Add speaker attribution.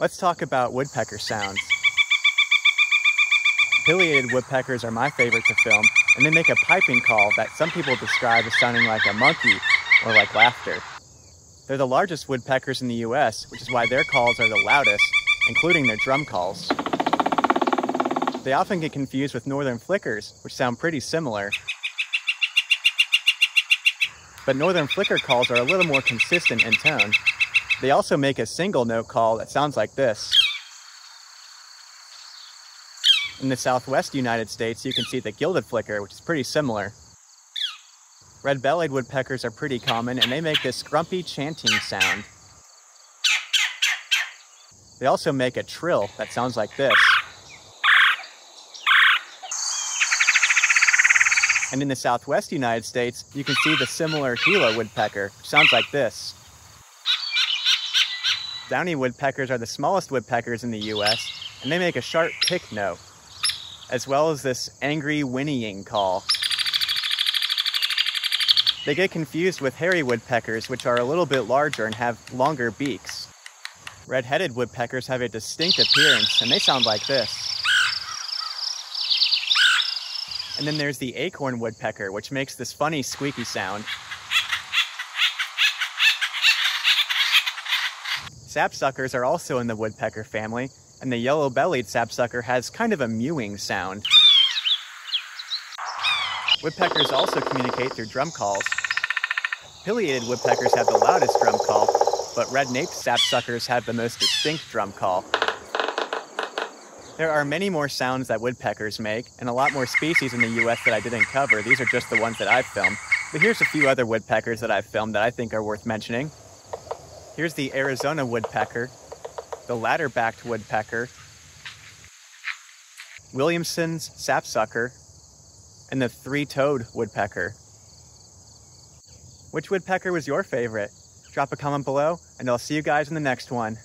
Speaker 1: Let's talk about woodpecker sounds. Pileated woodpeckers are my favorite to film, and they make a piping call that some people describe as sounding like a monkey or like laughter. They're the largest woodpeckers in the US, which is why their calls are the loudest, including their drum calls. They often get confused with northern flickers, which sound pretty similar. But northern flicker calls are a little more consistent in tone. They also make a single note call that sounds like this. In the southwest United States, you can see the gilded flicker, which is pretty similar. Red-bellied woodpeckers are pretty common, and they make this grumpy chanting sound. They also make a trill that sounds like this. And in the southwest United States, you can see the similar Gila woodpecker, which sounds like this. Downy woodpeckers are the smallest woodpeckers in the US, and they make a sharp pick note as well as this angry whinnying call. They get confused with hairy woodpeckers, which are a little bit larger and have longer beaks. Red-headed woodpeckers have a distinct appearance, and they sound like this. And then there's the acorn woodpecker, which makes this funny squeaky sound. Sapsuckers are also in the woodpecker family, and the yellow-bellied sapsucker has kind of a mewing sound. Woodpeckers also communicate through drum calls. Pileated woodpeckers have the loudest drum call, but red-naped sapsuckers have the most distinct drum call. There are many more sounds that woodpeckers make, and a lot more species in the US that I didn't cover. These are just the ones that I've filmed. But here's a few other woodpeckers that I've filmed that I think are worth mentioning. Here's the Arizona woodpecker, the ladder-backed woodpecker, Williamson's sapsucker, and the three-toed woodpecker. Which woodpecker was your favorite? Drop a comment below, and I'll see you guys in the next one.